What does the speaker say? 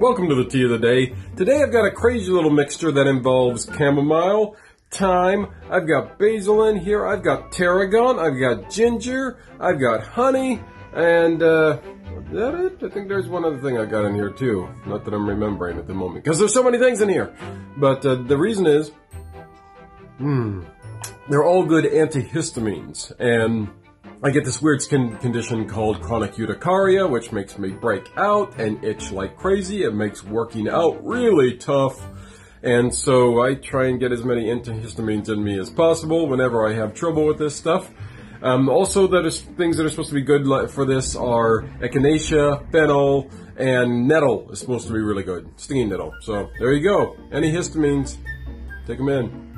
welcome to the tea of the day. Today I've got a crazy little mixture that involves chamomile, thyme, I've got basil in here, I've got tarragon, I've got ginger, I've got honey, and uh, is that it? I think there's one other thing I got in here too. Not that I'm remembering at the moment, because there's so many things in here. But uh, the reason is, hmm, they're all good antihistamines, and I get this weird skin condition called chronic urticaria, which makes me break out and itch like crazy. It makes working out really tough. And so I try and get as many antihistamines in me as possible whenever I have trouble with this stuff. Um, also, that is things that are supposed to be good for this are echinacea, fennel, and nettle is supposed to be really good. Stinging nettle. So there you go. Any antihistamines, take them in.